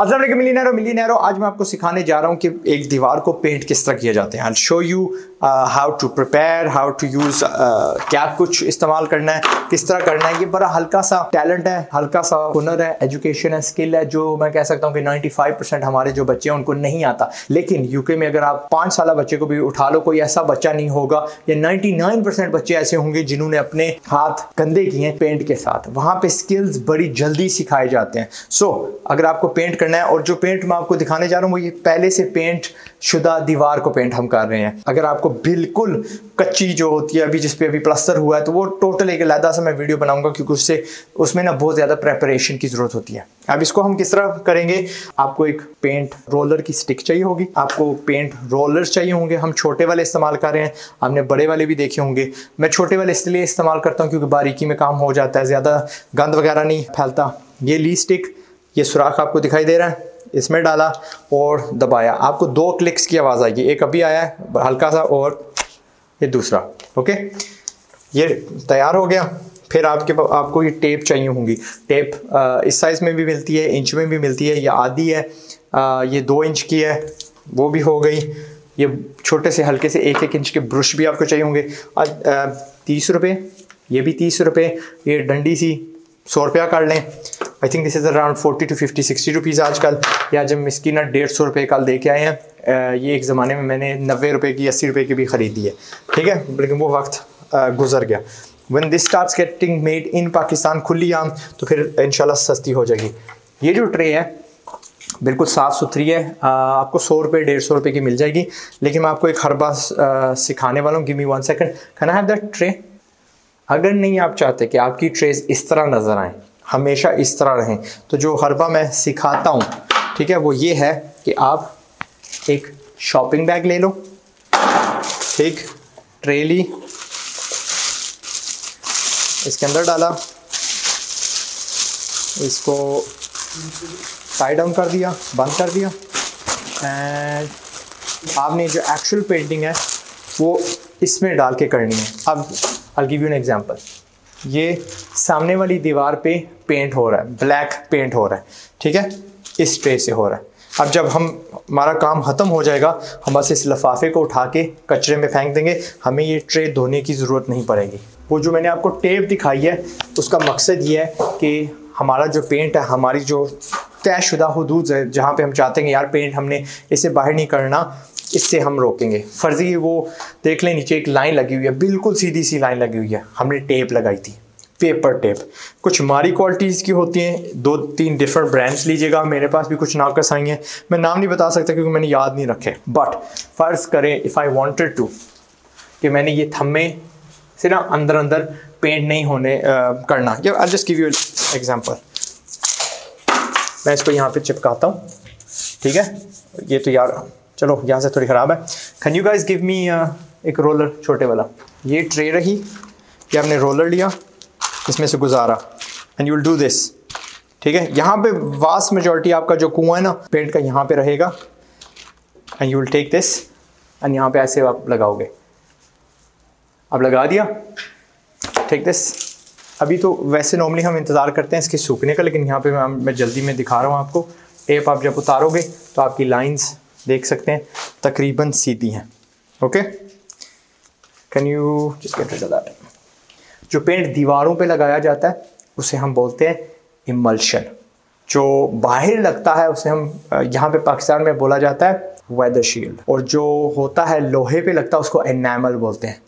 असल मिलीनरो मिलीनरो आज मैं आपको सिखाने जा रहा हूँ कि एक दीवार को पेंट किस तरह किया जाते हैं। I show you how to prepare how to use क्या कुछ इस्तेमाल करना है किस तरह करना है। ये बड़ा हल्का सा टैलेंट है हल्का सा हुनर है एजुकेशन है स्किल है जो मैं कह सकता हूँ कि 95 परसेंट हमारे जो बच्चे हैं उनको नहीं आता। लेकिन यूके में अगर आप पाँच साल बच्चे को भी उठा लो कोई ऐसा बच्चा नहीं होगा या नाइन्टी परसेंट बच्चे ऐसे होंगे जिन्होंने अपने हाथ गंदे किए हैं पेंट के साथ। वहाँ पर स्किल्स बड़ी जल्दी सिखाए जाते हैं। सो so, अगर आपको पेंट करना है और जो पेंट मैं आपको दिखाने जा रहा हूँ, वो ये पहले से पेंट शुदा दीवार को पेंट हम कर रहे हैं। अगर आपको बिल्कुल कच्ची जो होती है, अभी जिस पे अभी प्लस्तर हुआ है तो वो टोटल एक अलहदा से मैं वीडियो बनाऊँगा, क्योंकि उससे, उसमें ना बहुत ज़्यादा प्रेपरेशन की ज़रूरत होती है। अब इसको हम किस तरह करेंगे? आपको एक पेंट रोलर की स्टिक चाहिए होगी। आपको पेंट रोलर चाहिए होंगे। हम छोटे वाले इस्तेमाल कर रहे हैं। हमने बड़े वाले भी देखे होंगे। मैं छोटे वाले इसलिए इस्तेमाल करता हूँ, क्योंकि बारीकी में काम हो जाता है, ज़्यादा गंद वगैरह नहीं फैलता। ये ली स्टिक ये सुराख आपको दिखाई दे रहा है। इसमें डाला और दबाया। आपको दो क्लिक्स की आवाज़ आएगी। एक अभी आया है हल्का सा और ये दूसरा। ओके? ये तैयार हो गया। फिर आपके आपको ये टेप चाहिए होंगी। टेप आ, इस साइज़ में भी मिलती है इंच में भी मिलती है। या आधी है आ, ये दो इंच की है वो भी हो गई। ये छोटे से हल्के से एक एक इंच के ब्रश भी आपको चाहिए होंगे। आज तीस रुपये ये भी तीस रुपये। ये डंडी सी सौ रुपया कर लें। I think this is around forty to fifty sixty rupees आजकल। या जब इसकी ना डेढ़ सौ रुपये कल दे के आए हैं ये एक ज़माने में मैंने नब्बे रुपये की, अस्सी रुपये की भी ख़रीदी है। ठीक है? लेकिन वो वक्त गुजर गया। When this start getting made in Pakistan खुली आम तो फिर इन सस्ती हो जाएगी। ये जो ट्रे है, बिल्कुल साफ़ सुथरी है आपको सौ रुपये डेढ़ सौ रुपये की मिल जाएगी। लेकिन मैं आपको एक हरबा सिखाने वाला हूँ। Give me one second can I have that tray अगर नहीं, आप चाहते कि आपकी ट्रेस इस तरह नज़र आए हमेशा इस तरह रहें। तो जो हरबा मैं सिखाता हूँ, ठीक है, वो ये है कि आप एक शॉपिंग बैग ले लो एक ट्रे ली इसके अंदर डाला, इसको टाई डाउन कर दिया, बंद कर दिया एंड आपने जो एक्चुअल पेंटिंग है, वो इसमें डाल के करनी है। अब I give you an example ये सामने वाली दीवार पे पेंट हो रहा है ब्लैक पेंट हो रहा है, ठीक है? इस ट्रे से हो रहा है। अब जब हम, हमारा काम ख़त्म हो जाएगा, हम बस इस लफाफे को उठा के कचरे में फेंक देंगे, हमें ये ट्रे धोने की ज़रूरत नहीं पड़ेगी। वो जो मैंने आपको टेप दिखाई है, उसका मकसद ये है कि हमारा जो पेंट है, हमारी जो तयशुदा हदूद है, जहाँ पे हम चाहते हैं यार पेंट हमने इसे बाहर नहीं करना इससे हम रोकेंगे। फर्जी वो देख लें नीचे एक लाइन लगी हुई है बिल्कुल सीधी सी लाइन लगी हुई है। हमने टेप लगाई थी पेपर टेप। कुछ मारी क्वालिटीज़ की होती हैं दो तीन डिफरेंट ब्रांड्स लीजिएगा मेरे पास भी कुछ नाकस आई हैं। मैं नाम नहीं बता सकता क्योंकि मैंने याद नहीं रखे। बट फ़र्ज़ करें इफ़ आई वॉन्टेड टू कि मैंने ये थम्मे से ना अंदर अंदर पेंट नहीं होने आ, करना। या I just give you example मैं इसको यहाँ पे चिपकाता हूँ। ठीक है? ये तो यार चलो, यहाँ से थोड़ी ख़राब है। Can you guys give me एक रोलर छोटे वाला? ये ट्रे रही कि आपने रोलर लिया, इसमें से गुजारा। And you will do this ठीक है? यहाँ पे वास्ट मेजोरिटी आपका जो कुआँ है ना पेंट का यहाँ पे रहेगा। And you will take this and यहाँ पे ऐसे आप लगाओगे। अब लगा दिया। टेक दिस अभी तो वैसे नॉर्मली हम इंतज़ार करते हैं इसके सूखने का, लेकिन यहाँ पे मैं मैं जल्दी में दिखा रहा हूँ आपको। टेप आप जब उतारोगे तो आपकी लाइंस देख सकते हैं तकरीबन सीधी हैं। ओके कैन यू दैट जो पेंट दीवारों पे लगाया जाता है उसे हम बोलते हैं इमल्शन जो बाहर लगता है उसे हम यहाँ पे पाकिस्तान में बोला जाता है वेदर शील्ड और जो होता है लोहे पे लगता है उसको एनामल बोलते हैं।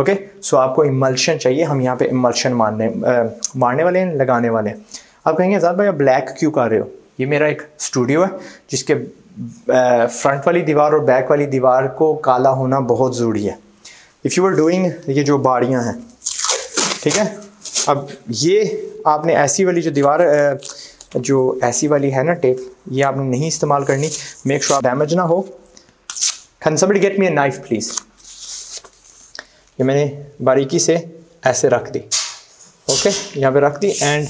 ओके सो आपको इमल्शन चाहिए हम यहाँ पे इमल्शन मारने आ, मारने वाले हैं लगाने वाले हैं। आप कहेंगे आज़ाद भाई आप ब्लैक क्यों कर रहे हो? ये मेरा एक स्टूडियो है जिसके फ्रंट वाली दीवार और बैक वाली दीवार को काला होना बहुत ज़रूरी है। इफ़ यू आर डूइंग ये जो बाड़ियाँ हैं, ठीक है? अब ये आपने ऐसी वाली जो दीवार जो ऐसी वाली है ना टेप ये आपने नहीं इस्तेमाल करनी। मेक श्योर डैमेज ना हो। Can somebody get me a knife please ये मैंने बारीकी से ऐसे रख दी। ओके यहाँ पे रख दी। एंड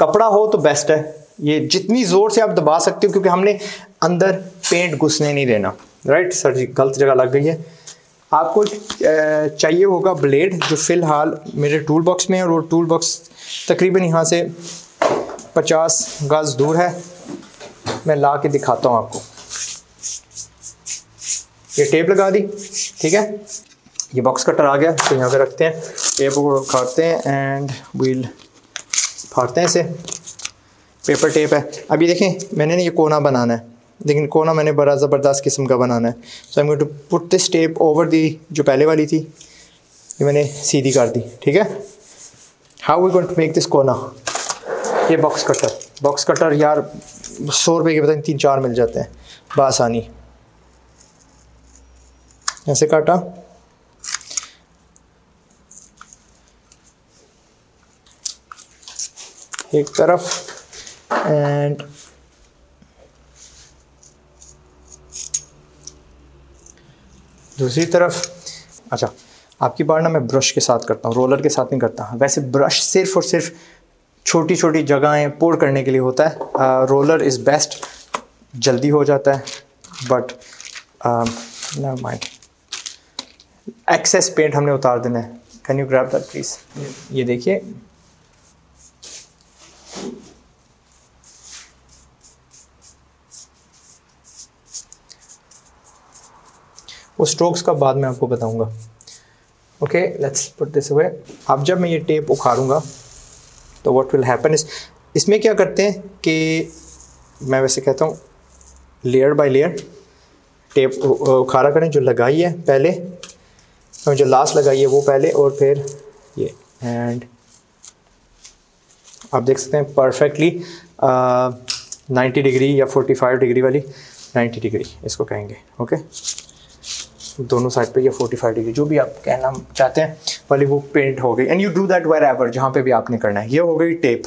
कपड़ा हो तो बेस्ट है। ये जितनी ज़ोर से आप दबा सकते हो, क्योंकि हमने अंदर पेंट घुसने नहीं देना। राइट सर जी, गलत जगह लग गई है। आपको चाहिए होगा ब्लेड जो फ़िलहाल मेरे टूल बॉक्स में है, और वो टूल बॉक्स तकरीबन यहाँ से 50 गज दूर है। मैं ला के दिखाता हूँ आपको। ये टेप लगा दी, ठीक है? ये बॉक्स कटर आ गया तो यहाँ पे रखते हैं। टेप को काटते हैं एंड व्हील फाड़ते हैं इसे। पेपर टेप है। अभी देखें, मैंने ना ये कोना बनाना है। लेकिन कोना मैंने बड़ा ज़बरदस्त किस्म का बनाना है। So I am to put this tape over the जो पहले वाली थी, ये मैंने सीधी कर दी, ठीक है? How we going to make this कोना? ये बॉक्स कटर बॉक्स कटर यार, सौ रुपये के पता नहीं, तीन चार मिल जाते हैं। बासानी। ऐसे काटा। एक तरफ़। एंड दूसरी तरफ़ अच्छा आपकी बार ना मैं ब्रश के साथ करता हूँ रोलर के साथ नहीं करता वैसे ब्रश सिर्फ़ और सिर्फ़ छोटी छोटी जगहें पोर करने के लिए होता है। रोलर इज़ बेस्ट जल्दी हो जाता है बट माइंड एक्सेस पेंट हमने उतार देना है। Can you grab that please ये देखिए वो स्ट्रोक्स का बाद में आपको बताऊँगा। Okay let's put this away अब जब मैं ये टेप उखाड़ूँगा तो व्हाट विल हैपन इज़ इसमें क्या करते हैं कि मैं वैसे कहता हूँ लेयर बाय लेयर टेप उखाड़ा करें, जो लगाई है पहले, और जो लास्ट लगाई है वो पहले, और फिर ये एंड आप देख सकते हैं परफेक्टली नाइन्टी डिग्री या फोर्टी फाइव डिग्री वाली नाइन्टी डिग्री इसको कहेंगे ओके दोनों साइड पे या 45 डिग्री जो भी आप कहना चाहते हैं वाली वो पेंट हो गई। And you do that wherever जहाँ पे भी आपने करना है। ये हो गई टेप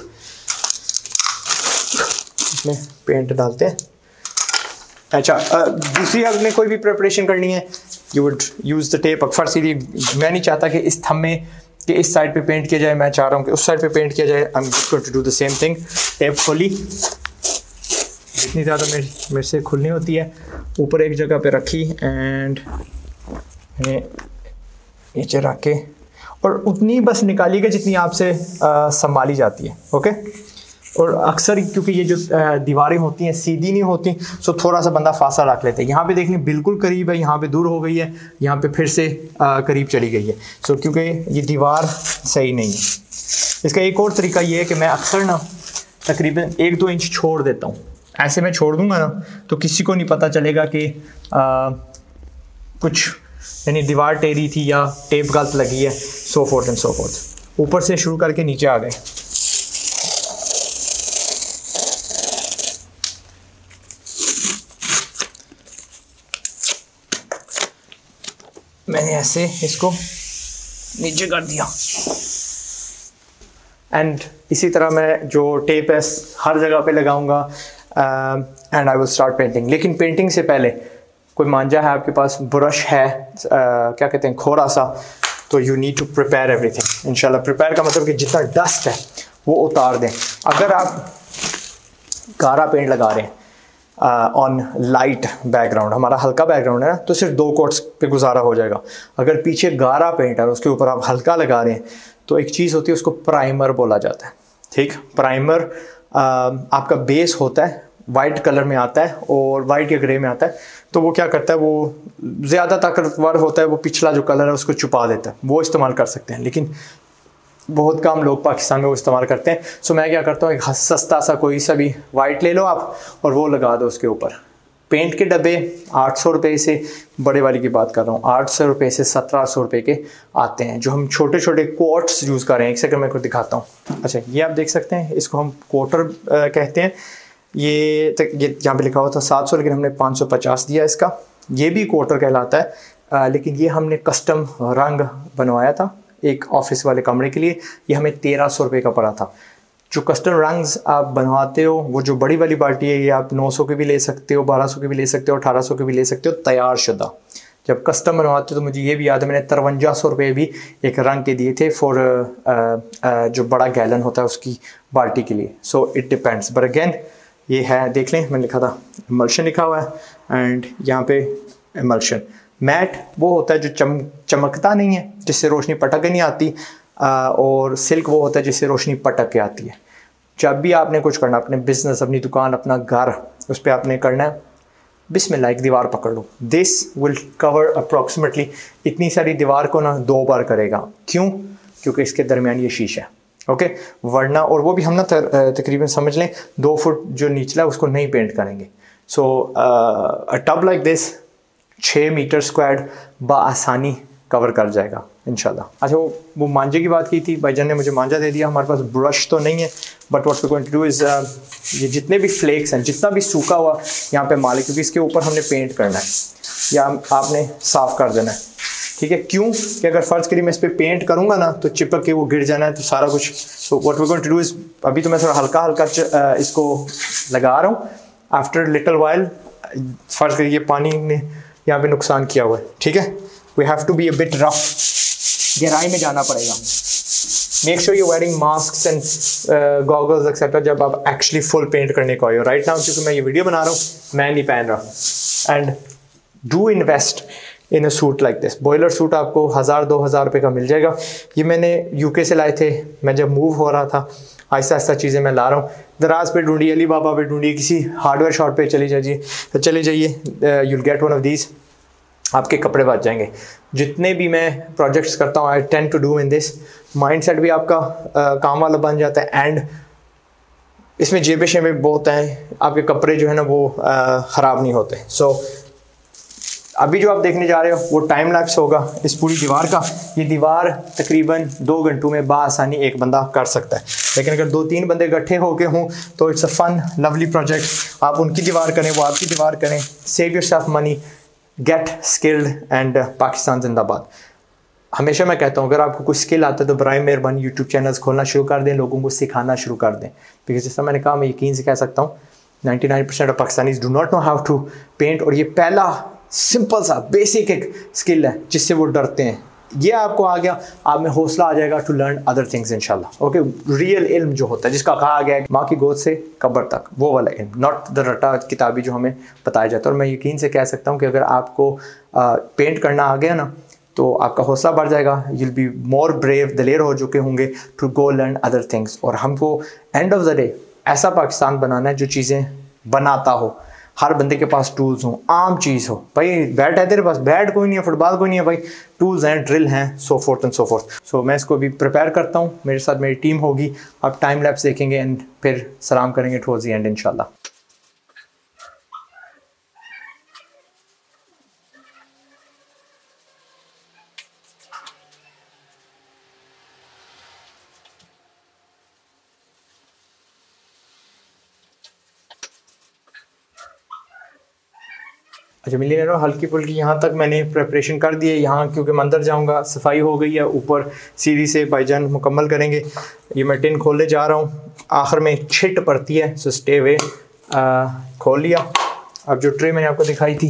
इसमें पेंट डालते हैं। अच्छा दूसरी आपने कोई भी प्रिपरेशन करनी है you would use the tape अक्सर सीधी मैं नहीं चाहता कि इस थम में, कि इस साइड पे पेंट किया जाए, मैं चाह रहा हूँ कि उस साइड पे पेंट किया जाए। I am going to do the same thing tape खोली। जितनी ज़्यादा मेरे मेरे से खुलनी होती है, ऊपर एक जगह पे रखी एंड नीचे रख के। और उतनी बस निकाली गई जितनी आपसे संभाली जाती है ओके? और अक्सर क्योंकि ये जो दीवारें होती हैं सीधी नहीं होती सो थोड़ा सा बंदा फासा रख लेते हैं। यहाँ पे देखने बिल्कुल करीब है यहाँ पे दूर हो गई है यहाँ पे फिर से आ, करीब चली गई है। सो क्योंकि ये दीवार सही नहीं है। इसका एक और तरीका ये है कि मैं अक्सर ना तकरीबन एक दो इंच छोड़ देता हूँ। ऐसे मैं छोड़ दूँगा ना तो किसी को नहीं पता चलेगा कि आ, कुछ यानी दीवार टेरी थी या टेप गलत लगी है so forth and so forth ऊपर से शुरू करके नीचे आ गए। मैंने ऐसे इसको नीचे कर दिया। एंड इसी तरह मैं जो टेप है, हर जगह पे लगाऊँगा and I will start painting लेकिन पेंटिंग से पहले कोई मांझा है आपके पास ब्रश है uh, क्या कहते हैं खोरा सा तो you need to prepare everything इंशाल्लाह प्रिपेयर का मतलब कि जितना डस्ट है वो उतार दें। अगर आप गारा पेंट लगा रहे हैं ऑन लाइट बैकग्राउंड हमारा हल्का बैकग्राउंड है ना तो सिर्फ़ दो कोट्स पे गुजारा हो जाएगा। अगर पीछे गारा पेंट है उसके ऊपर आप हल्का लगा रहे हैं तो एक चीज़ होती है उसको प्राइमर बोला जाता है। ठीक? प्राइमर uh, आपका बेस होता है वाइट कलर में आता है और वाइट या ग्रे में आता है तो वो क्या करता है, वो ज़्यादा ताकतवर होता है, वो पिछला जो कलर है उसको छुपा देता है, वो इस्तेमाल कर सकते हैं। लेकिन बहुत कम लोग पाकिस्तान में वो इस्तेमाल करते हैं। सो मैं क्या करता हूँ, एक सस्ता सा कोई सा भी वाइट ले लो आप और वो लगा दो उसके ऊपर। पेंट के डब्बे आठ सौ रुपये से बड़े वाली की बात कर रहा हूँ, आठ सौ रुपये से सत्रह सौ रुपये के आते हैं, जो हम छोटे छोटे कोट्स यूज़ कर रहे हैं। एक सेकंड मैं को दिखाता हूँ। अच्छा ये आप देख सकते हैं, इसको हम कोटर कहते हैं। ये तक ये यहाँ पे लिखा हुआ था सात सौ लेकिन हमने पाँच सौ पचास दिया इसका। ये भी क्वार्टर कहलाता है। आ, लेकिन ये हमने कस्टम रंग बनवाया था एक ऑफ़िस वाले कमरे के लिए। ये हमें तेरह सौ रुपये का पड़ा था। जो कस्टम रंग्स आप बनवाते हो वो जो बड़ी वाली बाल्टी है ये आप नौ सौ के भी ले सकते हो बारह सौ के भी ले सकते हो अठारह सौ के भी ले सकते हो तैयार शुदा जब कस्टम बनवाते हो तो मुझे ये भी याद है मैंने तरवंजा सौ रुपये भी एक रंग के दिए थे फॉर जो बड़ा गैलन होता है उसकी बाल्टी के लिए। So it depends but again ये है देख लें मैंने लिखा था एमल्शन लिखा हुआ है एंड यहाँ पे एमल्शन मैट वो होता है जो चम चमकता नहीं है जिससे रोशनी पटक के नहीं आती आ, और सिल्क वो होता है जिससे रोशनी पटक के आती है। जब भी आपने कुछ करना अपने बिज़नेस अपनी दुकान अपना घर उस पर आपने करना है बिस्मिल्लाह एक दीवार पकड़ लो। दिस विल कवर अप्रॉक्सीमेटली इतनी सारी दीवार को ना दो बार करेगा। क्यों? क्योंकि इसके दरमियान ये शीशा है। ओके वरना, और वो भी हम ना तकरीबन समझ लें, दो फुट जो निचला है, उसको नहीं पेंट करेंगे। So a tub like this छः मीटर स्क्वायर बसानी कवर कर जाएगा इनशाला अच्छा वो वो मांझे की बात की थी, भाईजान ने मुझे मांझा दे दिया, हमारे पास ब्रश तो नहीं है but what we going to do is ये जितने भी फ्लेक्स हैं, जितना भी सूखा हुआ यहाँ पे माल क्योंकि इसके ऊपर हमने पेंट करना है, या आपने साफ़ कर देना है। ठीक है? क्यों? कि अगर फ़र्ज़ करिए मैं इस पर पेंट करूँगा ना तो चिपक के वो गिर जाना है तो सारा कुछ। तो what we to do is अभी तो मैं थोड़ा हल्का हल्का इसको लगा रहा हूँ। आफ्टर लिटल वाइल फ़र्ज़ करिए पानी ने यहाँ पे नुकसान किया हुआ है, ठीक है? We have to be a bit rough गहराई में जाना पड़ेगा। Make sure you wearing mask and goggles etcetera जब आप एक्चुअली फुल पेंट करने को आए हो। राइट नाउ क्योंकि मैं ये वीडियो बना रहा हूँ, मैं नहीं पहन रहा। And do invest in a suit like this boiler suit आपको हज़ार दो हज़ार रुपये का मिल जाएगा। ये मैंने यूके से लाए थे। मैं जब मूव हो रहा था आहिस्ता आहिस्ता चीज़ें मैं ला रहा हूँ। दराज पे ढूंढिए अली बाबा पे ढूंढिए किसी हार्डवेयर शॉप पे चले जाइए। तो चले जाइए you'll get one of these आपके कपड़े बच जाएँगे। जितने भी मैं प्रोजेक्ट्स करता हूँ I tend to do in this mind set भी आपका आ, काम वाला बन जाता है। एंड इसमें जेबे शेबे बहुत हैं। आपके कपड़े जो है ना वो ख़राब नहीं होते। सो so, अभी जो आप देखने जा रहे हो, वो टाइम लैप्स होगा इस पूरी दीवार का। ये दीवार तकरीबन दो घंटों में बासानी एक बंदा कर सकता है। लेकिन अगर दो तीन बंदे इकट्ठे हो गए हों तो it's a fun lovely project आप उनकी दीवार करें, वो आपकी दीवार करें। Save yourself money get skilled and Pakistan जिंदाबाद। हमेशा मैं कहता हूँ, अगर आपको कुछ स्किल आता है तो बर मेहरबानी यूट्यूब चैनल्स खोलना शुरू कर दें, लोगों को सिखाना शुरू कर दें। बिकॉज़ जैसा मैंने कहा, मैं यकीन से कह सकता हूँ 99 percent of Pakistanis do not know how to paint और ये पहला सिंपल सा बेसिक एक स्किल है जिससे वो डरते हैं। ये आपको आ गया आप में हौसला आ जाएगा टू लर्न अदर थिंग्स इनशाला ओके रियल इल्म जो होता है जिसका कहा गया है माँ की गोद से कब्र तक वो वाला इल्म नॉट द रटा किताबी जो हमें बताया जाता है। और मैं यकीन से कह सकता हूँ कि अगर आपको आ, पेंट करना आ गया ना तो आपका हौसला बढ़ जाएगा यूल बी मोर ब्रेव दलेर हो चुके होंगे to go learn other things और हमको एंड ऑफ़ द डे ऐसा पाकिस्तान बनाना है जो चीज़ें बनाता हो। हर बंदे के पास टूल्स हो, आम चीज़ हो। भाई बैट है तेरे पास बैट कोई नहीं है फुटबॉल कोई नहीं है, भाई। टूल्स हैं ड्रिल हैं so forth and so forth so मैं इसको भी प्रिपेयर करता हूँ, मेरे साथ मेरी टीम होगी। आप टाइम लैप्स देखेंगे एंड फिर सलाम करेंगे टूवर्ड्स दी एंड इनशाला अच्छा मिली रहा हल्की फुल्की यहाँ तक मैंने प्रेपरेशन कर दी है, यहाँ क्योंकि मैं अंदर जाऊँगा, सफ़ाई हो गई है, ऊपर सीढ़ी से भाईजान मुकम्मल करेंगे। ये मैं टिन खोलने जा रहा हूँ, आखिर में छिट पड़ती है सो स्टे वे खोल लिया। अब जो ट्रे मैंने आपको दिखाई थी,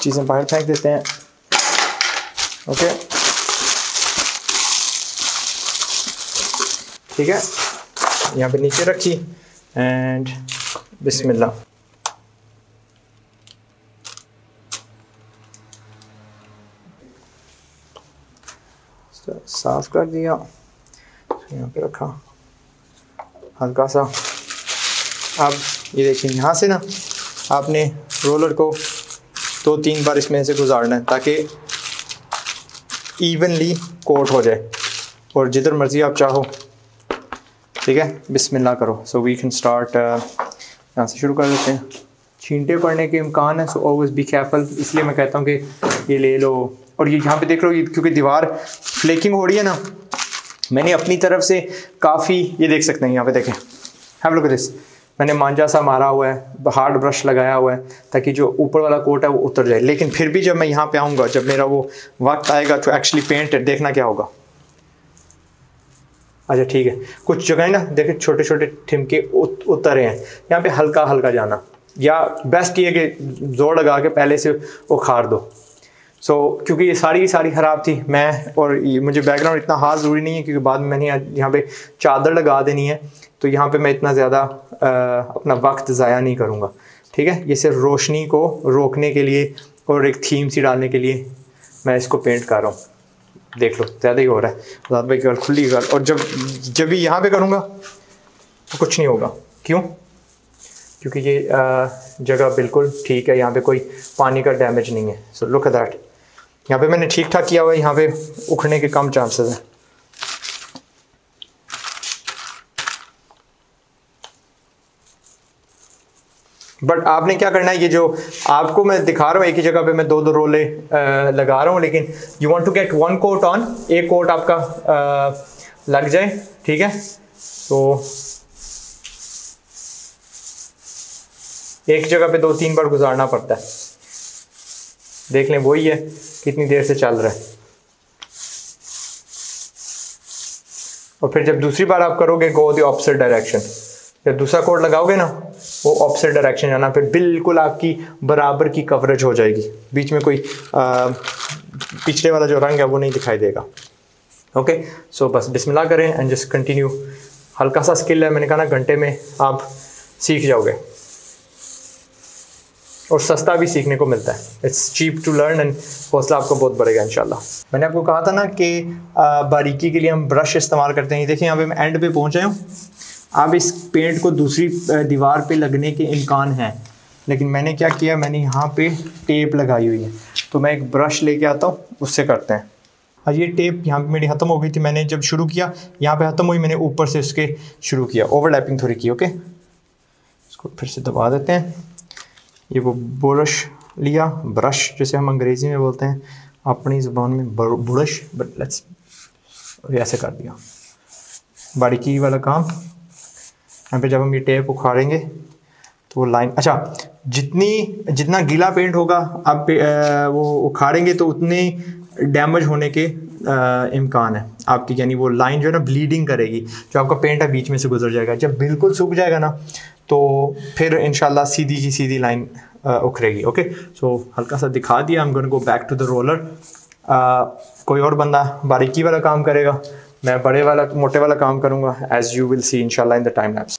चीज़ें बाहर फेंक देते हैं। ओके। ठीक है। यहाँ पे नीचे रखी एंड बिस्मिल्लाह। साफ़ कर दिया। यहाँ पे रखा। हल्का सा। अब ये देखिए, यहाँ से ना आपने रोलर को दो तीन बार इसमें से गुजारना है, ताकि इवनली कोट हो जाए। और जिधर मर्ज़ी आप चाहो। ठीक है? बिस्मिल्लाह करो। सो वी कैन स्टार्ट यहाँ से शुरू कर देते हैं। छींटे पड़ने के इम्कान है सो ऑलवेज बी केयरफुल इसलिए मैं कहता हूँ कि ये ले लो। और ये यहाँ पे देख लो क्योंकि दीवार फ्लेकिंग हो रही है ना मैंने अपनी तरफ़ से काफ़ी ये देख सकते हैं यहाँ पे देखें। हैव लुक दिस मैंने मांझा सा मारा हुआ है हार्ड ब्रश लगाया हुआ है ताकि जो ऊपर वाला कोट है वो उतर जाए। लेकिन फिर भी जब मैं यहाँ पे आऊँगा जब मेरा वो वक्त आएगा तो एक्चुअली पेंट देखना क्या होगा। अच्छा ठीक है। कुछ जगह ना देखें छोटे छोटे ठिमके उत, उतरे हैं। यहाँ पे हल्का हल्का जाना। या बेस्ट ये कि ज़ोर लगा के पहले से उखाड़ दो। सो so, क्योंकि ये सारी की सारी ख़राब थी मैं और मुझे बैकग्राउंड इतना हाथ ज़रूरी नहीं है क्योंकि बाद में मैंने यहाँ पे चादर लगा देनी है तो यहाँ पे मैं इतना ज़्यादा अपना वक्त ज़ाया नहीं करूँगा। ठीक है? ये सिर्फ़ रोशनी को रोकने के लिए और एक थीम सी डालने के लिए मैं इसको पेंट कर रहा हूँ। देख लो ज़्यादा ही हो रहा है। आज़ाद भाई की खुली गल। और जब जब भी यहाँ पे करूँगा तो कुछ नहीं होगा। क्यों? क्योंकि ये जगह बिल्कुल ठीक है यहाँ पे कोई पानी का डैमेज नहीं है। सो लुक दैट यहाँ पे मैंने ठीक ठाक किया हुआ है यहाँ पे उखड़ने के कम चांसेस हैं। बट आपने क्या करना है ये जो आपको मैं दिखा रहा हूँ एक ही जगह पे मैं दो दो रोले लगा रहा हूँ लेकिन you want to get one coat on एक कोट आपका आ, लग जाए ठीक है? तो एक जगह पे दो तीन बार गुजारना पड़ता है। देख लें वही है कितनी देर से चल रहा है। और फिर जब दूसरी बार आप करोगे गो द ऑपोजिट डायरेक्शन जब दूसरा कोड लगाओगे ना वो ऑपोजिट डायरेक्शन जाना फिर बिल्कुल आपकी बराबर की कवरेज हो जाएगी। बीच में कोई आ, पिछले वाला जो रंग है वो नहीं दिखाई देगा। ओके सो बस बिस्मिल्लाह करें एंड जस्ट कंटिन्यू हल्का सा स्किल है मैंने कहा ना घंटे में आप सीख जाओगे। और सस्ता भी सीखने को मिलता है। It's cheap to learn and हौसला आपको बहुत बढ़ेगा इनशाला मैंने आपको कहा था ना कि बारीकी के लिए हम ब्रश इस्तेमाल करते हैं। देखिए, यहाँ पे मैं एंड पे पहुँचे हूँ। अब इस पेंट को दूसरी दीवार पे लगने के इम्कान हैं। लेकिन मैंने क्या किया, मैंने यहाँ पे टेप लगाई हुई है। तो मैं एक ब्रश लेके आता हूँ, उससे करते हैं। और ये टेप यहाँ पे मेरी ख़त्म हो गई थी, मैंने जब शुरू किया, यहाँ पे ख़त्म हुई, मैंने ऊपर से उसके शुरू किया। ओवरलैपिंग थोड़ी की ओके इसको फिर से दबा देते हैं। ये वो ब्रश लिया ब्रश जैसे हम अंग्रेज़ी में बोलते हैं अपनी ज़ुबान में ब्रश बट लेट्स ऐसे कर दिया। बारीकी वाला काम। यहाँ पे जब हम ये टेप उखाड़ेंगे तो वो लाइन अच्छा जितनी जितना गीला पेंट होगा आप पे, वो उखाड़ेंगे तो उतने डैमेज होने के इम्कान है। आपकी यानी वो लाइन जो है ना ब्लीडिंग करेगी जो आपका पेंट है बीच में से गुजर जाएगा। जब बिल्कुल सूख जाएगा ना तो फिर इनशाला सीधी की सीधी लाइन उखरेगी ओके सो हल्का सा दिखा दिया हम go back to the roller कोई और बंदा बारीकी वाला काम करेगा? मैं बड़े वाला, मोटे वाला काम करूँगा एज यू विल सी इनशाला इन द टाइम लैप्स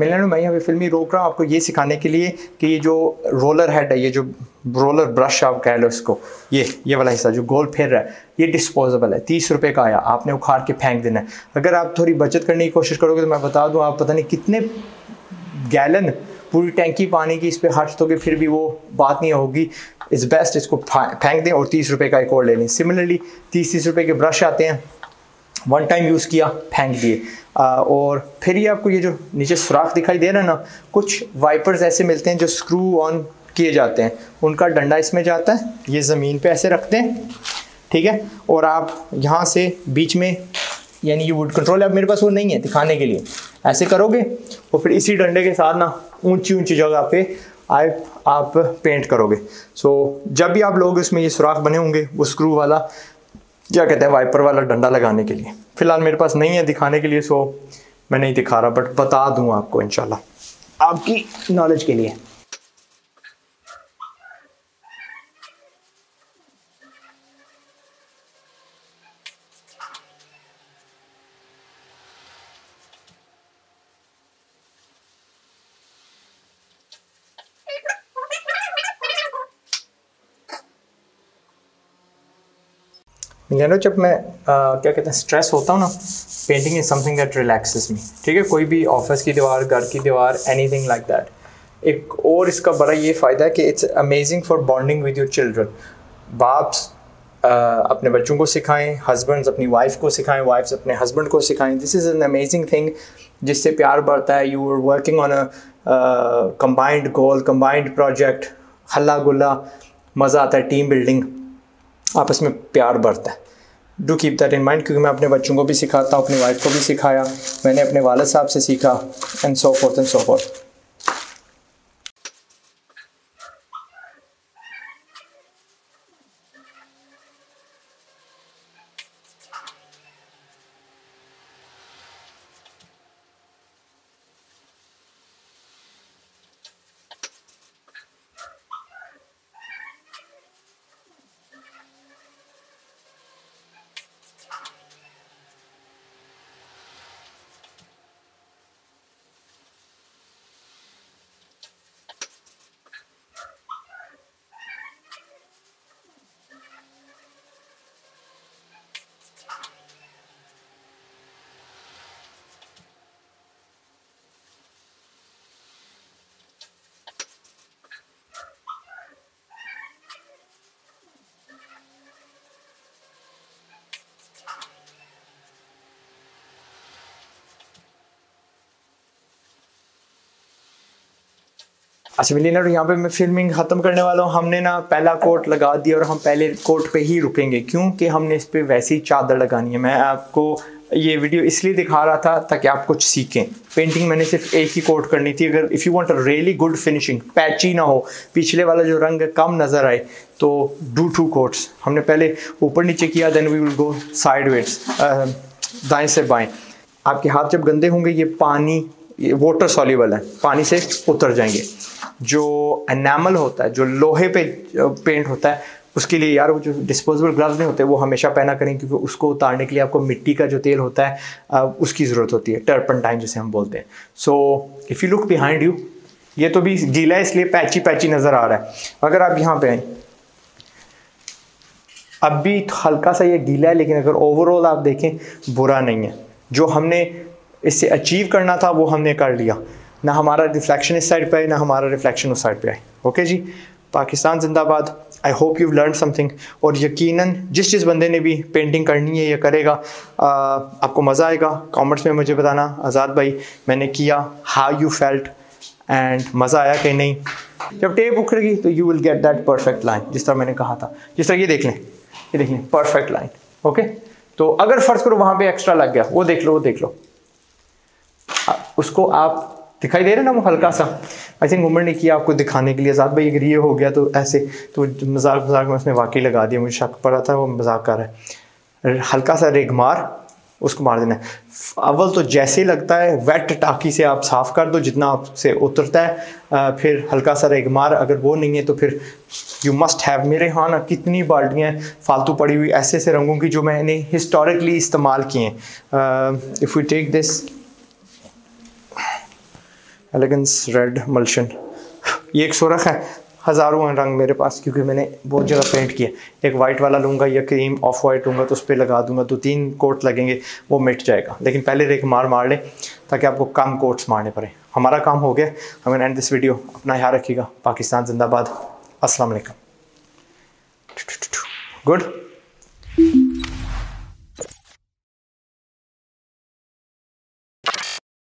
मिलन मैं पे फिल्मी रोक रहा हूँ आपको ये सिखाने के लिए कि ये जो रोलर हेड है, ये जो रोलर ब्रश आप कह लो इसको, ये ये वाला हिस्सा जो गोल फेर रहा है, ये डिस्पोजेबल है, तीस रुपये का आया, आपने उखाड़ के फेंक देना है। अगर आप थोड़ी बचत करने की कोशिश करोगे तो मैं बता दूँ, आप पता नहीं कितने गैलन पूरी टैंकी पानी की इस पर हट दोगे, फिर भी वो बात नहीं होगी। इस बेस्ट इसको फेंक दें और तीस रुपये का एक और ले लें। सिमिलरली तीस तीस रुपये के ब्रश आते हैं वन टाइम यूज़ किया फेंक दिए। और फिर ये आपको ये जो नीचे सुराख दिखाई दे रहा है ना कुछ वाइपर्स ऐसे मिलते हैं जो स्क्रू ऑन किए जाते हैं। उनका डंडा इसमें जाता है ये ज़मीन पे ऐसे रखते हैं ठीक है? और आप यहाँ से बीच में यानी ये वुड कंट्रोल अब मेरे पास वो नहीं है दिखाने के लिए। ऐसे करोगे और फिर इसी डंडे के साथ ना ऊँची ऊँची जगह पे आप आप पेंट करोगे। सो so, जब भी आप लोग इसमें ये सुराख बने होंगे वो स्क्रू वाला क्या कहते हैं वाइपर वाला डंडा लगाने के लिए। फ़िलहाल मेरे पास नहीं है दिखाने के लिए सो मैं नहीं दिखा रहा बट बता दूँ आपको इनशाला आपकी नॉलेज के लिए। यानी जब मैं आ, क्या कहते हैं स्ट्रेस होता हूँ ना painting is something that relaxes me ठीक है कोई भी ऑफ़िस की दीवार घर की दीवार एनीथिंग लाइक दैट एक और इसका बड़ा ये फ़ायदा है कि it's amazing for bonding with your children बाप अपने बच्चों को सिखाएँ हस्बैंड्स अपनी वाइफ को सिखाएँ वाइफ्स अपने हस्बैंड को सिखाएँ. This is an amazing thing जिससे प्यार बढ़ता है. You are working on a combined goal combined project हल्ला गुल्ला मज़ा आता है टीम बिल्डिंग आपस में प्यार बढ़ता है। Do keep that in mind क्योंकि मैं अपने बच्चों को भी सिखाता हूँ, अपनी वाइफ को भी सिखाया, मैंने अपने वालद साहब से सीखा and so forth and so forth अच्छा मिलियनर यहाँ पे मैं फिल्मिंग ख़त्म करने वाला हूँ। हमने ना पहला कोट लगा दिया और हम पहले कोट पे ही रुकेंगे। क्योंकि हमने इस पर वैसी चादर लगानी है। मैं आपको ये वीडियो इसलिए दिखा रहा था ताकि आप कुछ सीखें। पेंटिंग मैंने सिर्फ़ एक ही कोट करनी थी। अगर if you want a really good finishing patchy ना हो, पिछले वाला जो रंग कम नज़र आए तो डू टू कोट्स हमने पहले ऊपर नीचे किया then we will go sideways दाएँ से बाएँ। आपके हाथ जब गंदे होंगे, ये पानी ये वाटर सॉल्यूबल है, पानी से उतर जाएँगे। जो एनामल होता है, जो लोहे पे पेंट होता है, उसके लिए यार वो जो डिस्पोजेबल ग्लव्स नहीं होते, वो हमेशा पहना करें, क्योंकि उसको उतारने के लिए आपको मिट्टी का जो तेल होता है उसकी ज़रूरत होती है टर्पन टाइम जिसे हम बोलते हैं। So if you look behind you ये तो भी गीला है, इसलिए पैची पैची नज़र आ रहा है। अगर आप यहाँ पे आए, अब भी हल्का सा ये गीला है, लेकिन अगर ओवरऑल आप देखें, बुरा नहीं है। जो हमने इससे अचीव करना था वो हमने कर लिया। ना हमारा रिफ्लेक्शन इस साइड पे आए ना हमारा रिफ्लेक्शन उस साइड पे आए। ओके जी? पाकिस्तान जिंदाबाद। I hope you learn something और यकीनन जिस जिस बंदे ने भी पेंटिंग करनी है या करेगा आ, आपको मज़ा आएगा। कमेंट्स में मुझे बताना आज़ाद भाई मैंने किया हाउ यू फेल्ट एंड मज़ा आया कि नहीं। जब टेप उखड़ेगी तो you will get that perfect line जिस तरह मैंने कहा था। जिस तरह ये देख लें ये देख लें परफेक्ट लाइन ओके तो अगर फ़र्ज़ करो वहाँ पे एक्स्ट्रा लग गया वो देख लो वो देख लो। उसको आप दिखाई दे रहे ना वो हल्का सा आई थिंक उमर ने किया आपको दिखाने के लिए। ज़्यादा भाई अगर ये हो गया तो ऐसे तो मज़ाक मज़ाक में उसने वाकई लगा दिया। मुझे शक पड़ा था वो मज़ाक कर रहा है। हल्का सा रेग मार उसको मार देना है। अव्वल तो जैसे ही लगता है वेट टाकी से आप साफ़ कर दो जितना आपसे उतरता है आ, फिर हल्का सा रेग मार। अगर वो नहीं है तो फिर यू मस्ट हैव मेरे यहाँ ना कितनी बाल्टियाँ फालतू पड़ी हुई ऐसे ऐसे रंगों की जो मैंने हिस्टोरिकली इस्तेमाल किए हैं। If you take this elegance red emulsion ये एक सुरख है। हज़ारों हैं रंग मेरे पास, क्योंकि मैंने बहुत जगह पेंट किया एक वाइट वाला लूँगा या क्रीम ऑफ़ वाइट लूँगा तो उस पर लगा दूँगा। तो तीन कोट लगेंगे, वो मिट जाएगा। लेकिन पहले एक मार मार लें, ताकि आपको कम कोट्स मारने पड़े। हमारा काम हो गया। हमें एंड दिस वीडियो अपना ख्याल रखिएगा। पाकिस्तान जिंदाबाद। वालेकुम। गुड